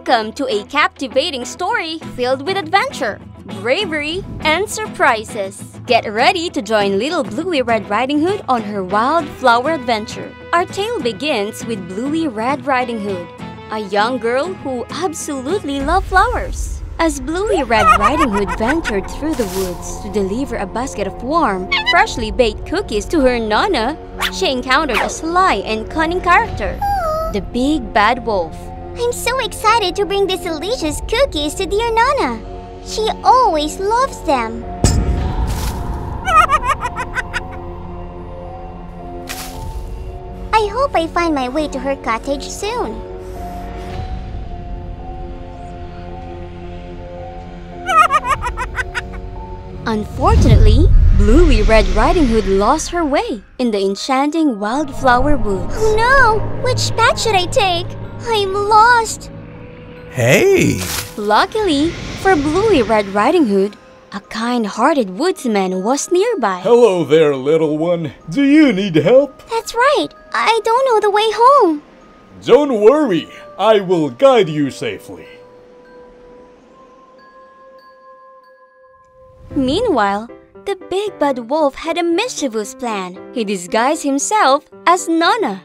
Welcome to a captivating story filled with adventure, bravery, and surprises. Get ready to join little Bluey Red Riding Hood on her wildflower adventure. Our tale begins with Bluey Red Riding Hood, a young girl who absolutely loved flowers. As Bluey Red Riding Hood ventured through the woods to deliver a basket of warm, freshly baked cookies to her nana, she encountered a sly and cunning character, the Big Bad Wolf. I'm so excited to bring these delicious cookies to dear Nana. She always loves them. I hope I find my way to her cottage soon. Unfortunately, Bluey Red Riding Hood lost her way in the enchanting wildflower woods. Oh no! Which path should I take? I'm lost. Hey! Luckily for Bluey Red Riding Hood, a kind-hearted woodsman was nearby. Hello there, little one. Do you need help? That's right. I don't know the way home. Don't worry. I will guide you safely. Meanwhile, the big bad wolf had a mischievous plan. He disguised himself as Nana.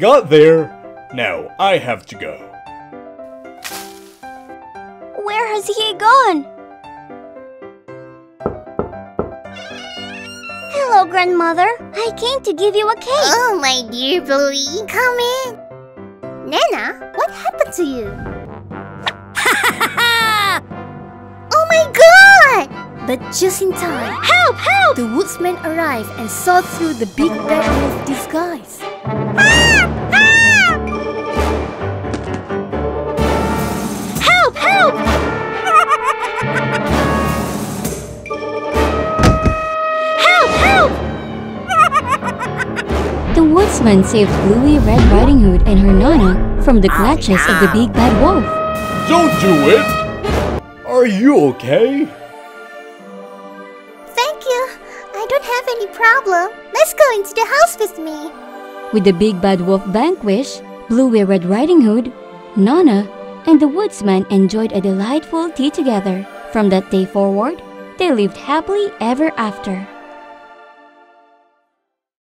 Got there. Now I have to go. Where has he gone? Hello, grandmother. I came to give you a cake. Oh, my dear Bluey, come in. Nana, what happened to you? But just in time, Help! Help! the woodsman arrived and saw through the big bad wolf disguise. Help! Help! help! Help! The woodsman saved Bluey Red Riding Hood and her Nana from the clutches of the big bad wolf. Don't do it! Are you okay? Any problem. Let's go into the house with me. With the big bad wolf vanquished, Bluey Red Riding Hood, Nana, and the woodsman enjoyed a delightful tea together. From that day forward, they lived happily ever after.